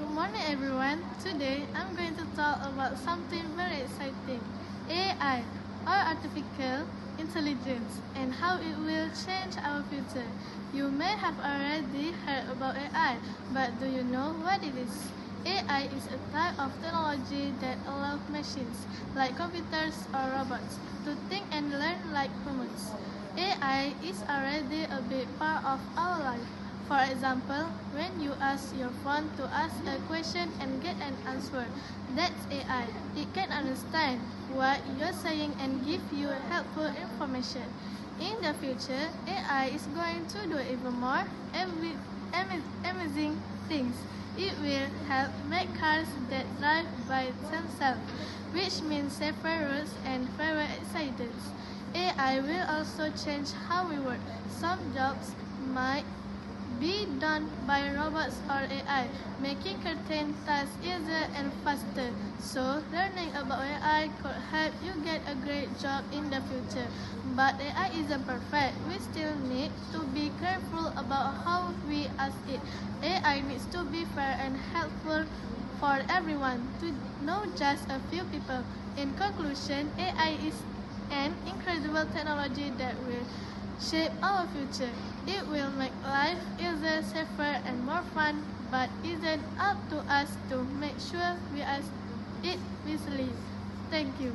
Good morning everyone. Today I'm going to talk about something very exciting. AI or artificial intelligence and how it will change our future. You may have already heard about AI, but do you know what it is? AI is a type of technology that allows machines, like computers or robots, to think and learn like humans. AI is already a big part of our life. For example, when you ask your phone to ask a question and get an answer, that's AI. It can understand what you're saying and give you helpful information. In the future, AI is going to do even more amazing things. It will help make cars that drive by themselves, which means safer roads and fewer accidents. AI will also change how we work. Some jobs might be done by robots or AI, making certain tasks easier and faster. So, learning about AI could help you get a great job in the future. But AI isn't perfect. We still need to be careful about how we ask it. AI needs to be fair and helpful for everyone, to not just a few people. In conclusion, AI is an incredible technology that will shape our future. It will make life easier, safer, and more fun, but it's up to us to make sure we use it wisely. Thank you.